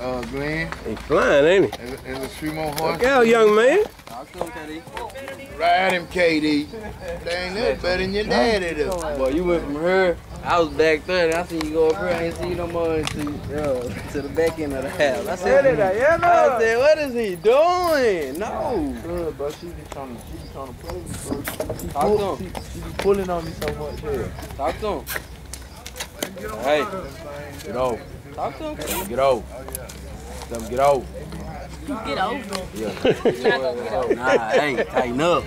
uh, Glenn. He flying, ain't he? And, and the three more horses. Look out, young man. Ride him, KD. They ain't nothing better than your daddy, though. Boy, you went from her. I was back there. I seen you go up here. I ain't seen you no more until yo, to the back end of the house. I said, I said, what is he doing? No. Good, bro. She be trying to, she be trying to play me, bro. She, Talk pull, to she, she be pulling on me so much here. Talk to him. Hey, Get over. talk to him. Get over. Tell them get over. Get over. Yeah. Nah, hey, tighten up.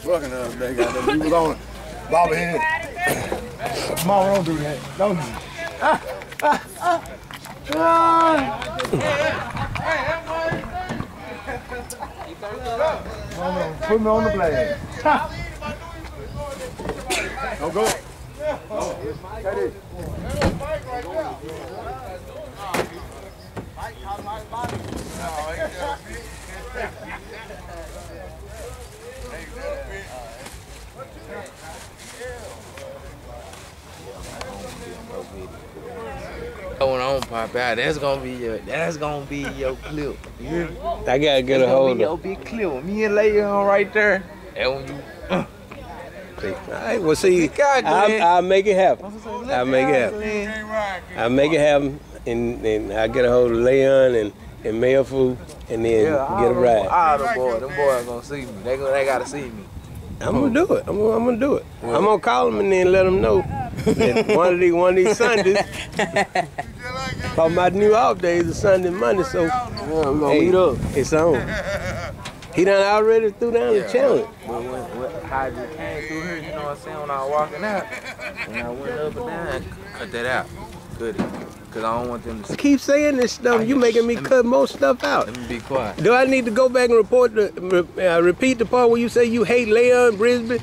Fucking up, they got them. He was on Bobby head. Mama, don't do that. Don't do that. Ah. put me on the blade. Don't go. When I don't pop out, that's gonna be your, that's gonna be your clip. Hear? I gotta get That's a gonna hold be your big clip. Me and Leon right there. And when you, uh. All right, well, see, I'll, I'll make it happen. I'll make it happen. I'll make it happen, and, and I'll get a hold of Leon and, and Mayerfu, and then yeah, get a ride. All the boys, them boys gonna see me. They gonna, they gotta see me. I'm gonna do it. I'm gonna, I'm gonna do it. I'm gonna call them and then let them know that one of these one of these Sundays. Cause my new off days is Sunday, and Monday, so Yeah, we gonna hey, meet up. It's on. He done already threw down the challenge. But when, when how you came through here, you know what I'm saying, when I was walking out, when I went up and down, cut that out. Good. Cause I don't want them to see. Keep saying this stuff. You making me cut more stuff out. Let me be quiet. Do I need to go back and report the uh, repeat the part where you say you hate Leon Brisbane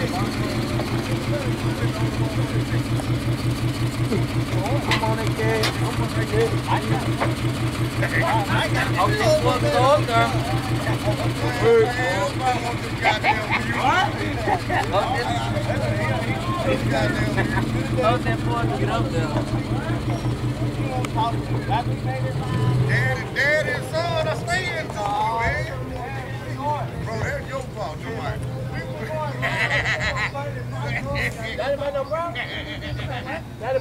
Yeah, you know, they can't, can't hold the driveway, man. Daddy, daddy, and son are staying to you, man. Bro, that's your fault, somebody. Problem. Got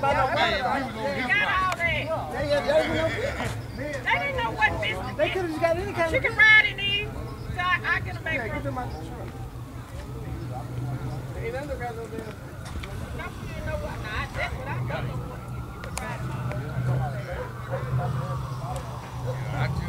They didn't know what business. They could have just got any kind of. So I, I them Yeah. Ain't got no damn. No, you know what? Nah, that's what I these. In the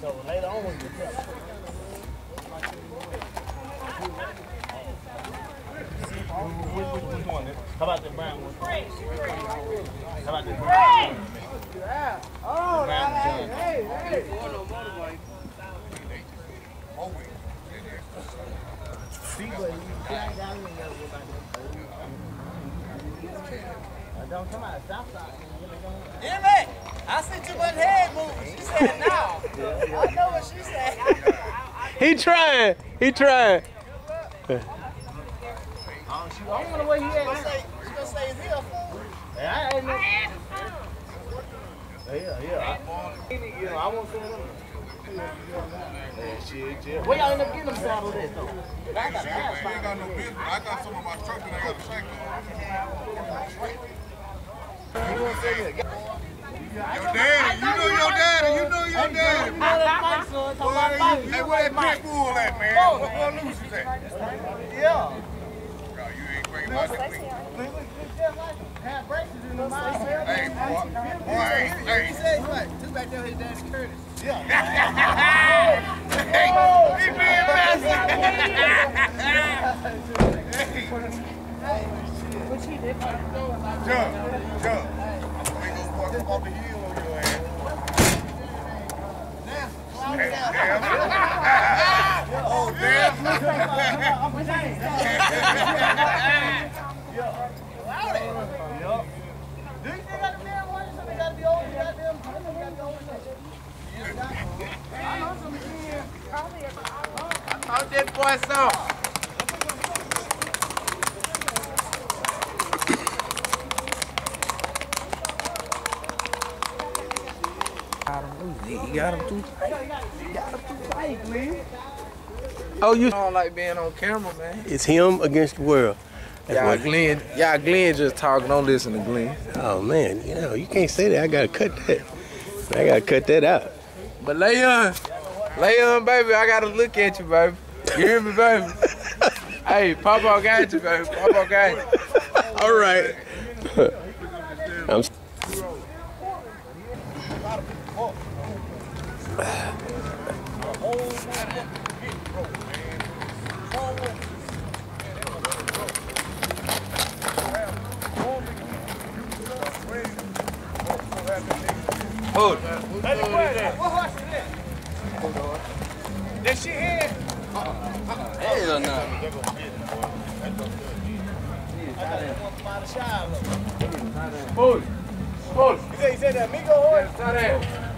So later on when you tell. How about the brown one? How about the brown one? Oh, hey, hey, hey. Don't come out south side. Damn it! I sent you one head move. She said no. I know what she said. He trying. He trying. I don't know where he She at. gonna say, she gonna say, is he a fool? I ain't no. I had some. Yeah, yeah. I, you know, I want some of them. Where y'all end up getting them saddles at though? I got Shit, man, you got no business. I got some of my truck that I got to shank Your daddy, you know your daddy, you know your daddy. Hey, where that pit bull at, man? What, what loose is? Yeah. No, you ain't bringing my. Have braces in them. I said. Hey, boy, boy, hey, hey. He right. Just back there, his daddy Curtis. He being Jump, jump. We gonna fuck up off the hill on your ass. Damn. Oh, damn. Do you still got the damn one? Somebody got to be old. Goddamn. Somebody got to be old. I know some kids. Talk that boy some. Oh, you? I don't like being on camera, man. It's him against the world. That's Y'all what- Glenn, y'all Glenn just talking. Don't listen to Glenn. Oh man, you know you can't say that. I gotta cut that. I gotta cut that out. But Leon, Leon, baby, I gotta look at you, baby. You hear me, baby? hey, Papa got you, baby. Papa got you. All right. I'm. Hold it. What horse is that? That shit here? Hell no. By the shine, look. Hold. Hold. You said, you said that Migo horse? Sit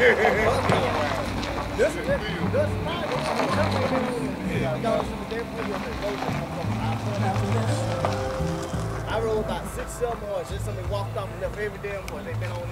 This is I rode about six, seven horses. Just somebody walked off and left every damn boy They been on